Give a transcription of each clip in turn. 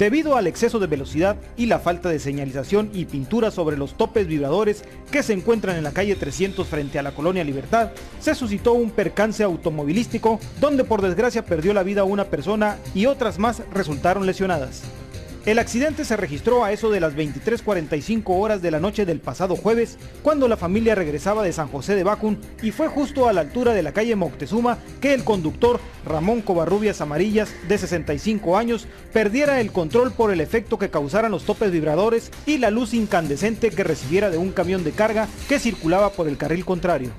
Debido al exceso de velocidad y la falta de señalización y pintura sobre los topes vibradores que se encuentran en la calle 300 frente a la colonia Libertad, se suscitó un percance automovilístico donde por desgracia perdió la vida una persona y otras más resultaron lesionadas. El accidente se registró a eso de las 23.45 horas de la noche del pasado jueves, cuando la familia regresaba de San José de Bacun y fue justo a la altura de la calle Moctezuma que el conductor Ramón Covarrubias Amarillas, de 65 años, perdiera el control por el efecto que causaran los topes vibradores y la luz incandescente que recibiera de un camión de carga que circulaba por el carril contrario.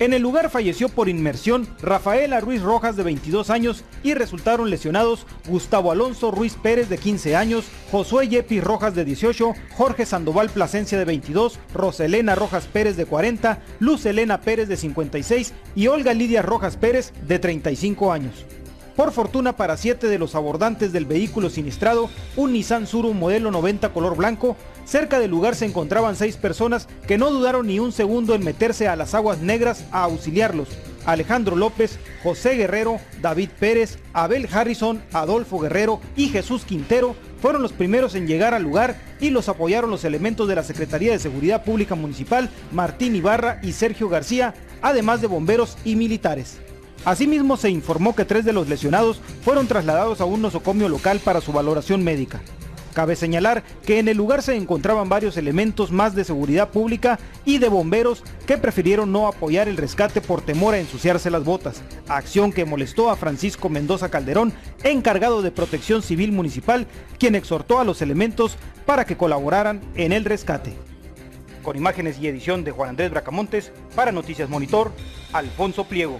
En el lugar falleció por inmersión Rafaela Ruiz Rojas de 22 años y resultaron lesionados Gustavo Alonso Ruiz Pérez de 15 años, Josué Yepi Rojas de 18, Jorge Sandoval Plasencia de 22, Roselena Rojas Pérez de 40, Luz Elena Pérez de 56 y Olga Lidia Rojas Pérez de 35 años. Por fortuna para siete de los abordantes del vehículo siniestrado, un Nissan Suru modelo 90 color blanco, cerca del lugar se encontraban seis personas que no dudaron ni un segundo en meterse a las aguas negras a auxiliarlos. Alejandro López, José Guerrero, David Pérez, Abel Harrison, Adolfo Guerrero y Jesús Quintero fueron los primeros en llegar al lugar y los apoyaron los elementos de la Secretaría de Seguridad Pública Municipal, Martín Ibarra y Sergio García, además de bomberos y militares. Asimismo, se informó que tres de los lesionados fueron trasladados a un nosocomio local para su valoración médica. Cabe señalar que en el lugar se encontraban varios elementos más de seguridad pública y de bomberos que prefirieron no apoyar el rescate por temor a ensuciarse las botas, acción que molestó a Francisco Mendoza Calderón, encargado de protección civil municipal, quien exhortó a los elementos para que colaboraran en el rescate. Con imágenes y edición de Juan Andrés Bracamontes, para Noticias Monitor, Alfonso Pliego.